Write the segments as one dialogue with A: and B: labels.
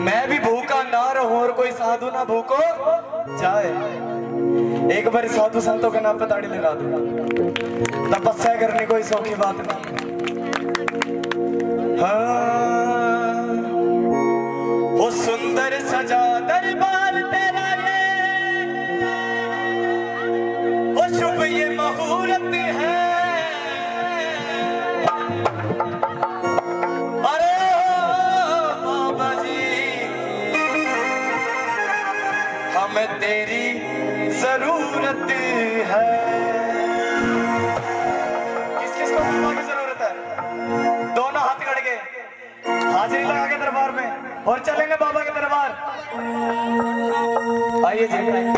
A: मैं भी भूखा ना रहूँ और कोई साधु ना भूखो जाए। एक बार साधु संतों का नाम पताड़ी लगा दो। तपस्या करने कोई सौखी बात नहीं। हाँ। और चलेंगे बाबा के दरबार। आइए जी।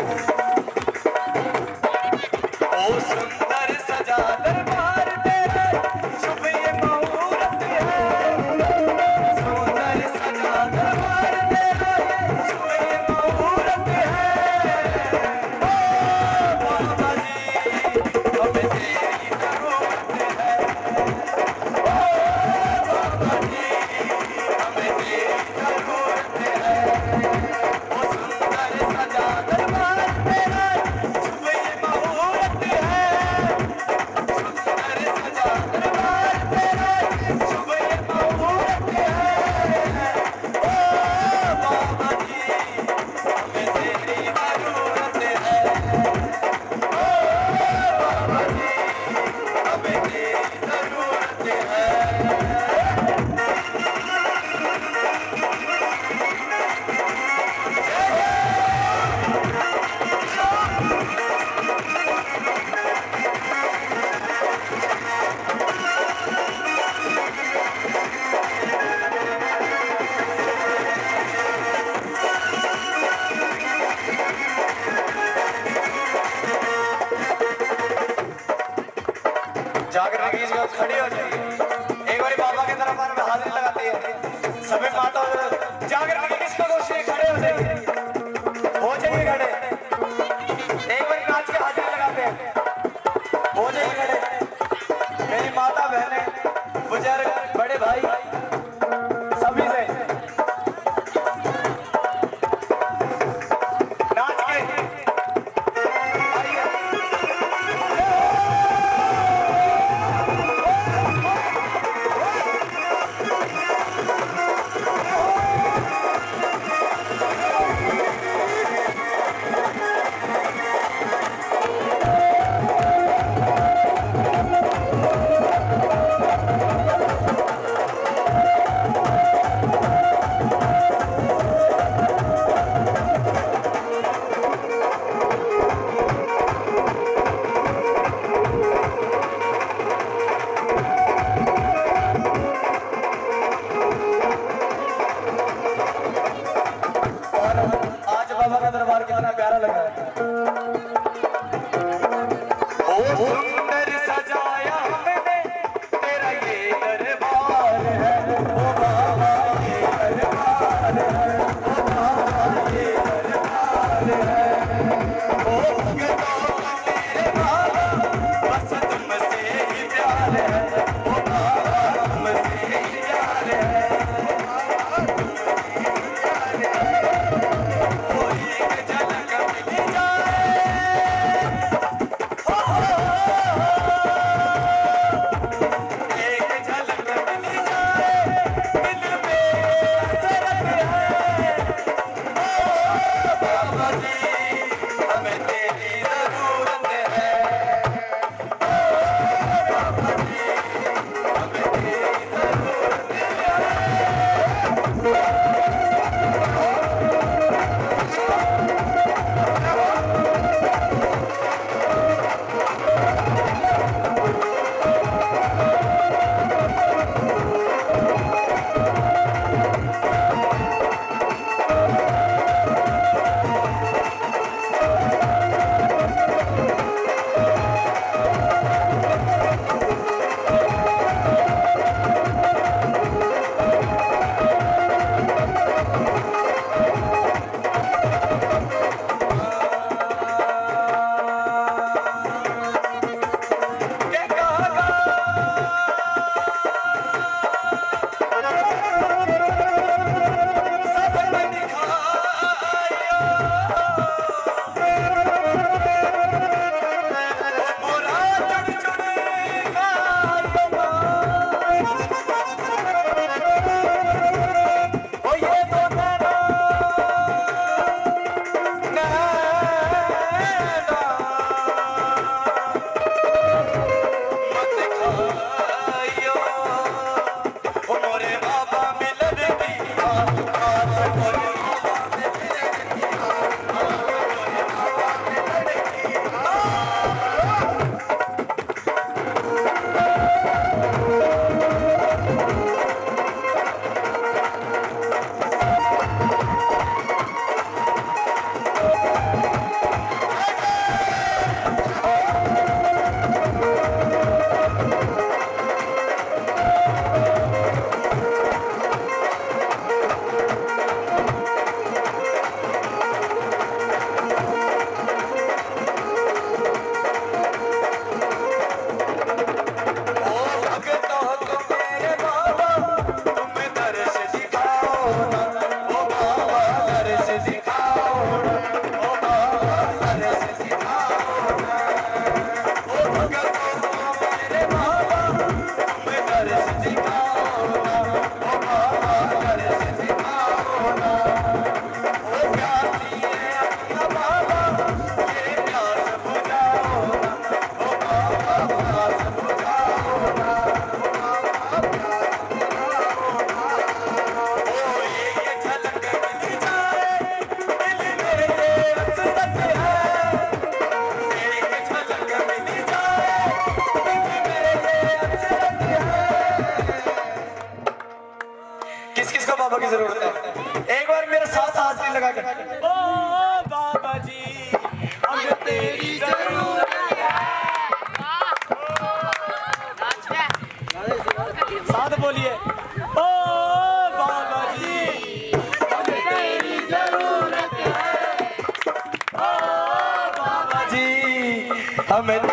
A: गाना प्यारा लगा। हमें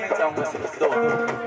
A: ちゃんも。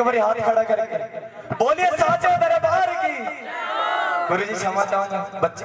A: एक बार हाथ खड़ा करके। बोलिए साचे दरबार की। गुरु जी क्षमा चाहूँगा। बच्चे